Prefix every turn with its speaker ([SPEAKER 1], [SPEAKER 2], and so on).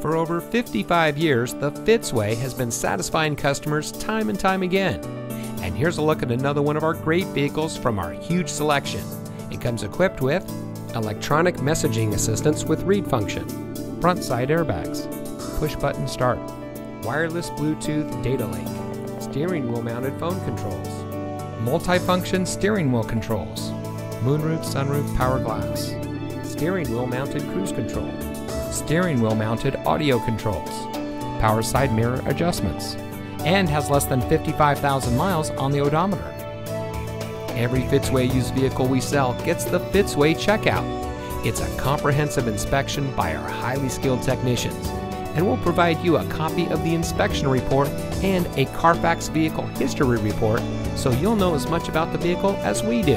[SPEAKER 1] For over 55 years, the Fitzway has been satisfying customers time and time again. And here's a look at another one of our great vehicles from our huge selection. It comes equipped with electronic messaging assistance with read function, front side airbags, push button start, wireless Bluetooth data link, steering wheel mounted phone controls, multifunction steering wheel controls, moonroof sunroof power glass, steering wheel mounted cruise control, steering wheel mounted audio controls, power side mirror adjustments, and has less than 55,000 miles on the odometer. Every Fitzway used vehicle we sell gets the Fitzway checkout. It's a comprehensive inspection by our highly skilled technicians, and we'll provide you a copy of the inspection report and a Carfax vehicle history report so you'll know as much about the vehicle as we do.